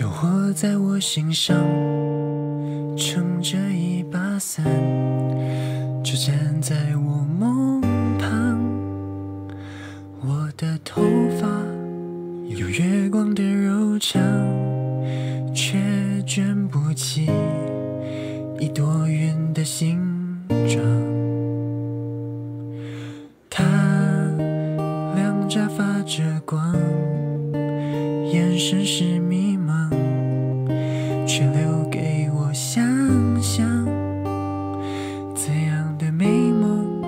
就活在我心上，撑着一把伞，就站在我梦旁。我的头发有月光的柔长，却卷不起一朵云的形状。他两颊发着光，眼神是迷，却留给我想象。怎样的美梦，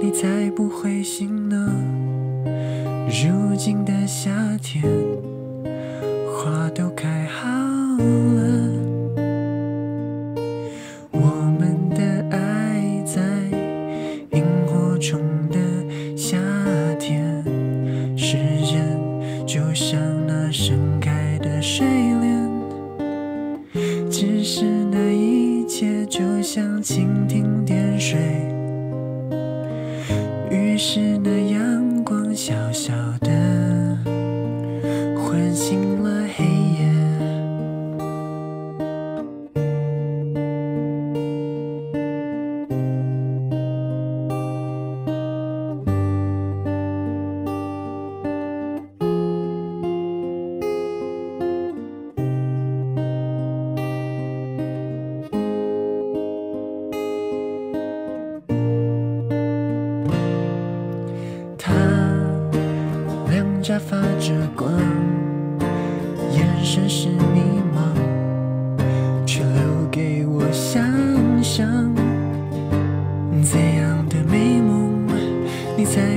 你才不会醒呢？如今的夏天，花都只是那一切就像蜻蜓点水。于是那阳光小小的唤醒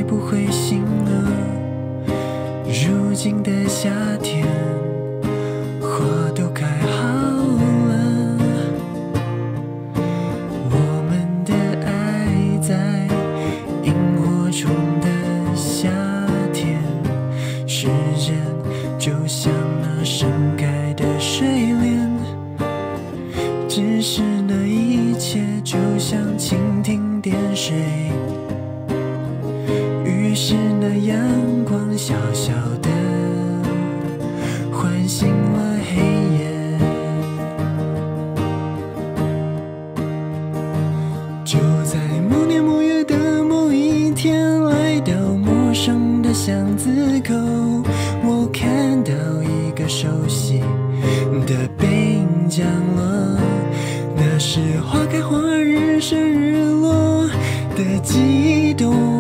你才不会醒呢？如今的夏天，花都开好了。我们的爱在萤火虫的夏天，时间就像那盛开的睡莲，只是那一切就像蜻蜓点水。阳光小小的唤醒了黑夜。就在某年某月的某一天，来到陌生的巷子口，我看到一个熟悉的背影降落。那是花开花日升日落的悸动。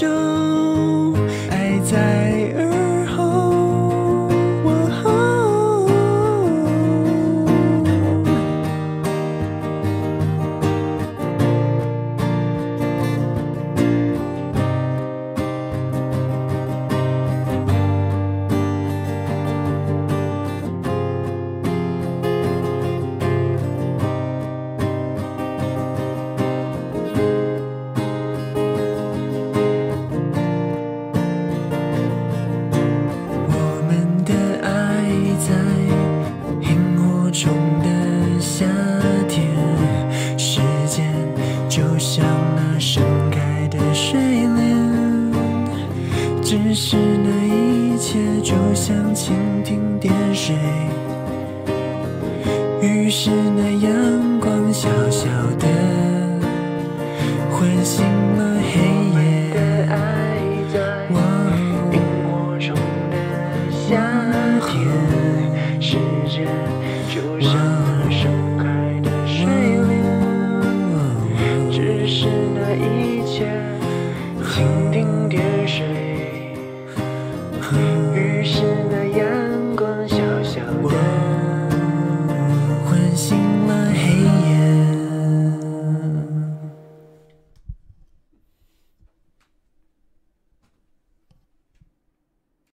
sure 于是那阳光小小的唤醒了黑夜。哇萤火虫的夏天，时间就像